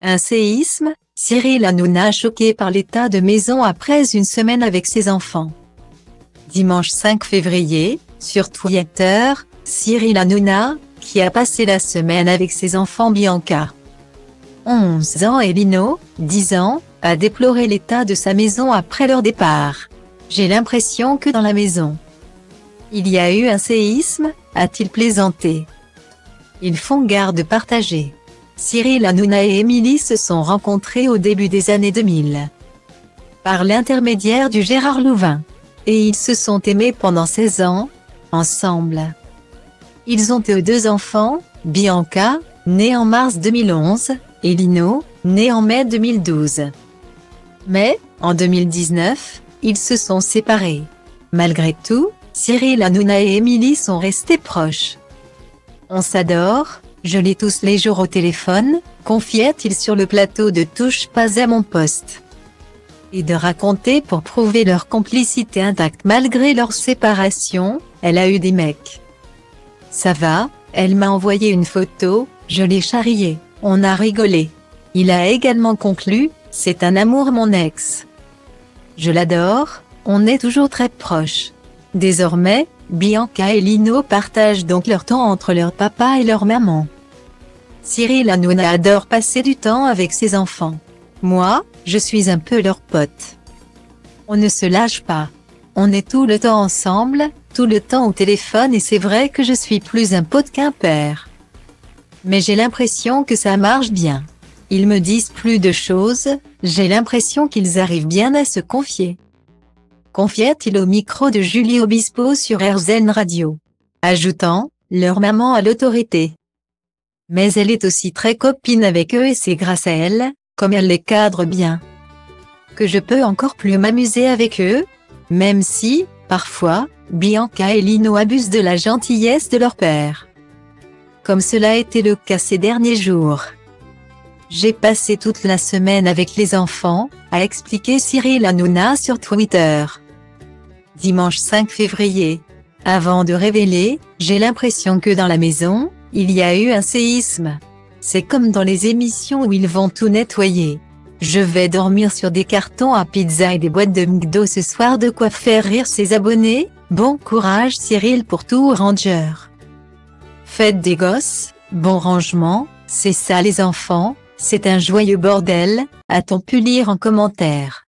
Un séisme, Cyril Hanouna choqué par l'état de maison après une semaine avec ses enfants. Dimanche 5 février, sur Twitter, Cyril Hanouna, qui a passé la semaine avec ses enfants Bianca, 11 ans et Lino, 10 ans, a déploré l'état de sa maison après leur départ. J'ai l'impression que dans la maison, il y a eu un séisme, a-t-il plaisanté. Ils font garde partagée. Cyril Hanouna et Émilie se sont rencontrés au début des années 2000. Par l'intermédiaire du Gérard Louvain. Et ils se sont aimés pendant 16 ans, ensemble. Ils ont eu deux enfants, Bianca, née en mars 2011, et Lino, né en mai 2012. Mais, en 2019, ils se sont séparés. Malgré tout, Cyril Hanouna et Émilie sont restés proches. On s'adore, je l'ai tous les jours au téléphone, confiait-il sur le plateau de Touche pas à mon poste. Et de raconter pour prouver leur complicité intacte malgré leur séparation, elle a eu des mecs. Ça va, elle m'a envoyé une photo, je l'ai charrié, on a rigolé. Il a également conclu, c'est un amour mon ex. Je l'adore, on est toujours très proches. Désormais, Bianca et Lino partagent donc leur temps entre leur papa et leur maman. Cyril Hanouna adore passer du temps avec ses enfants. Moi, je suis un peu leur pote. On ne se lâche pas. On est tout le temps ensemble, tout le temps au téléphone et c'est vrai que je suis plus un pote qu'un père. Mais j'ai l'impression que ça marche bien. Ils me disent plus de choses, j'ai l'impression qu'ils arrivent bien à se confier confiait-il au micro de Julie Obispo sur RZN Radio. Ajoutant, leur maman a l'autorité. Mais elle est aussi très copine avec eux et c'est grâce à elle, comme elle les cadre bien, que je peux encore plus m'amuser avec eux, même si, parfois, Bianca et Lino abusent de la gentillesse de leur père. Comme cela a été le cas ces derniers jours. J'ai passé toute la semaine avec les enfants, a expliqué Cyril Hanouna sur Twitter dimanche 5 février. Avant de révéler, j'ai l'impression que dans la maison, il y a eu un séisme. C'est comme dans les émissions où ils vont tout nettoyer. Je vais dormir sur des cartons à pizza et des boîtes de McDo ce soir de quoi faire rire ses abonnés. Bon courage Cyril pour tout Ranger. Faites des gosses, bon rangement, c'est ça les enfants, c'est un joyeux bordel, a-t-on pu lire en commentaire.